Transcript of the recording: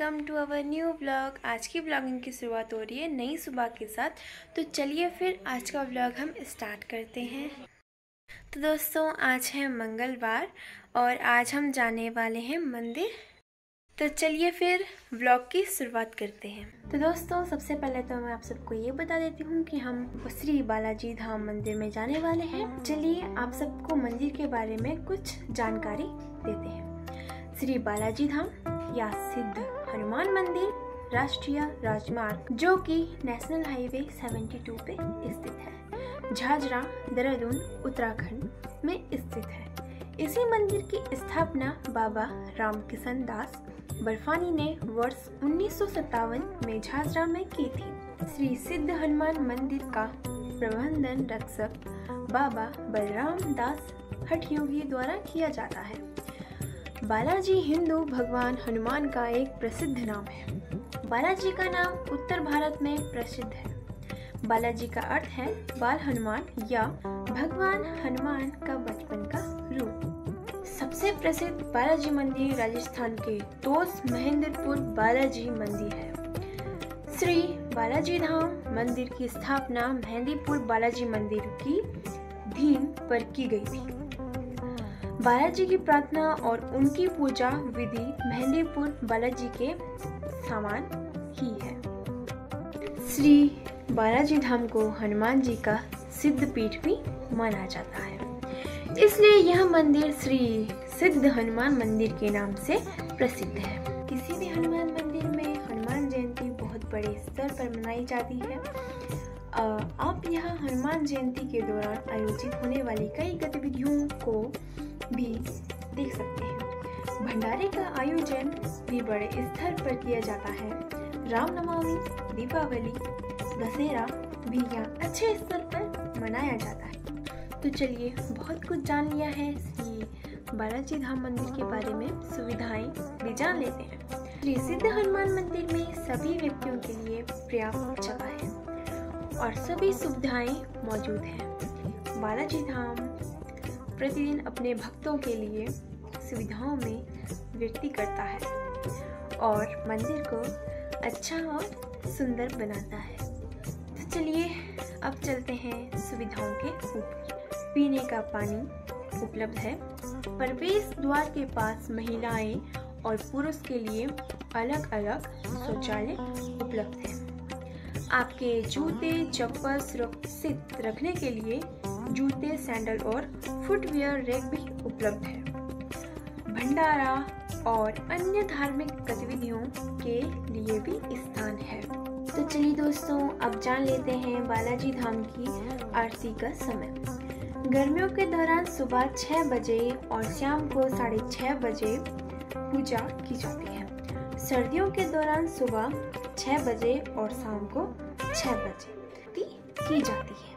Welcome to our new blog. आज की blogging की शुरुआत हो रही है नई सुबह के साथ। तो चलिए फिर आज का ब्लॉग हम स्टार्ट करते हैं। तो दोस्तों, आज है मंगलवार और आज हम जाने वाले हैं मंदिर। तो चलिए फिर ब्लॉग की शुरुआत करते हैं। तो दोस्तों, सबसे पहले तो मैं आप सबको ये बता देती हूँ कि हम श्री बालाजी धाम मंदिर में जाने वाले हैं। चलिए आप सबको मंदिर के बारे में कुछ जानकारी देते हैं। श्री बालाजी धाम या सिद्ध हनुमान मंदिर, राष्ट्रीय राजमार्ग, जो कि नेशनल हाईवे 72 पे स्थित है। झाझरा, देहरादून, उत्तराखंड में स्थित है। इसी मंदिर की स्थापना बाबा रामकिशन दास बर्फानी ने वर्ष उन्नीस सौ सत्तावन में झाझरा में की थी। श्री सिद्ध हनुमान मंदिर का प्रबंधन रक्षक बाबा बलराम दास हठयोगी द्वारा किया जाता है। बालाजी हिंदू भगवान हनुमान का एक प्रसिद्ध नाम है। बालाजी का नाम उत्तर भारत में प्रसिद्ध है। बालाजी का अर्थ है बाल हनुमान या भगवान हनुमान का बचपन का रूप। सबसे प्रसिद्ध बालाजी मंदिर राजस्थान के तोस महेंद्रपुर बालाजी मंदिर है। श्री बालाजी धाम मंदिर की स्थापना मेहंदीपुर बालाजी मंदिर की धीम पर की गई थी। बालाजी की प्रार्थना और उनकी पूजा विधि मेहंदीपुर बालाजी के समान ही है। श्री बालाजी धाम को हनुमान जी का सिद्ध पीठ भी माना जाता है। इसलिए यह मंदिर श्री सिद्ध हनुमान मंदिर के नाम से प्रसिद्ध है। किसी भी हनुमान मंदिर में हनुमान जयंती बहुत बड़े स्तर पर मनाई जाती है। आप यहाँ हनुमान जयंती के दौरान आयोजित होने वाली कई गतिविधियों को भी देख सकते हैं। भंडारे का आयोजन भी बड़े स्तर पर किया जाता है। रामनवमी दीपावली, दशहरा भी यहाँ अच्छे स्तर पर मनाया जाता है। तो चलिए, बहुत कुछ जान लिया है। बालाजी धाम मंदिर के बारे में सुविधाएँ भी जान लेते हैं। श्री सिद्ध हनुमान मंदिर में सभी व्यक्तियों के लिए पर्याप्त जगह है। और सभी सुविधाएँ मौजूद हैं। बालाजी धाम प्रतिदिन अपने भक्तों के लिए सुविधाओं में वृद्धि करता है और मंदिर को अच्छा और सुंदर बनाता है। तो चलिए, अब चलते हैं सुविधाओं के ऊपर। पीने का पानी उपलब्ध है। प्रवेश द्वार के पास महिलाएँ और पुरुष के लिए अलग अलग शौचालय उपलब्ध है। आपके जूते, चप्पल सुरक्षित रखने के लिए जूते, सैंडल और फुटवेयर रैक भी उपलब्ध है। भंडारा और अन्य धार्मिक गतिविधियों के लिए भी स्थान है। तो चलिए दोस्तों, अब जान लेते हैं बालाजी धाम की आरती का समय। गर्मियों के दौरान सुबह छह बजे और शाम को साढ़े छह बजे पूजा की जाती है। सर्दियों के दौरान सुबह छह बजे और शाम को छः बजे की जाती है।